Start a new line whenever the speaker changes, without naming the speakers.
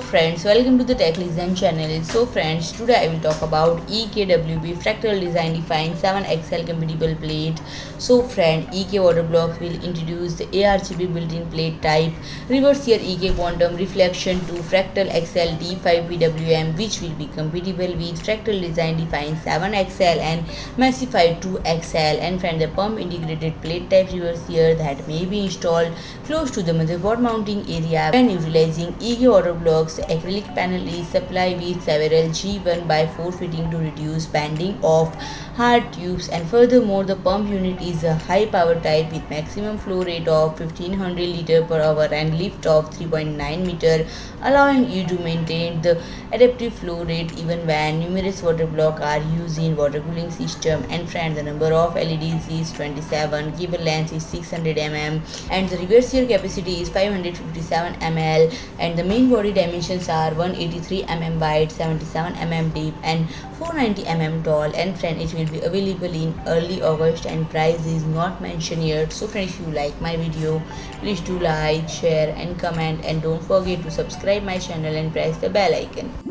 friends, welcome to the Tech Legends channel. So friends, today I will talk about EKWB Fractal Design Define 7XL compatible plate. So friend, EK Water Blocks will introduce the ARGB built-in plate type, reservoir EK Quantum Reflection2 Fractal XL D5 PWM which will be compatible with Fractal Design Define 7XL and Meshify 2XL and friend the pump integrated plate type reservoir that may be installed close to the motherboard mounting area when utilizing EK Water Blocks, the acrylic panel is supplied with several G1 by 4 fitting to reduce bending of hard tubes. And furthermore the pump unit is a high power type with maximum flow rate of 1500 liter per hour and lift of 3.9 meter allowing you to maintain the adaptive flow rate even when numerous water blocks are used in water cooling system. And friend the number of LEDs is 27 cable length is 600 mm and the reservoir capacity is 557 ml and the main body dimensions are 183 mm wide 77 mm deep and 490 mm tall and friend it will be available in early august and price is not mentioned yet so friends if you like my video please do like share and comment and don't forget to subscribe my channel and press the bell icon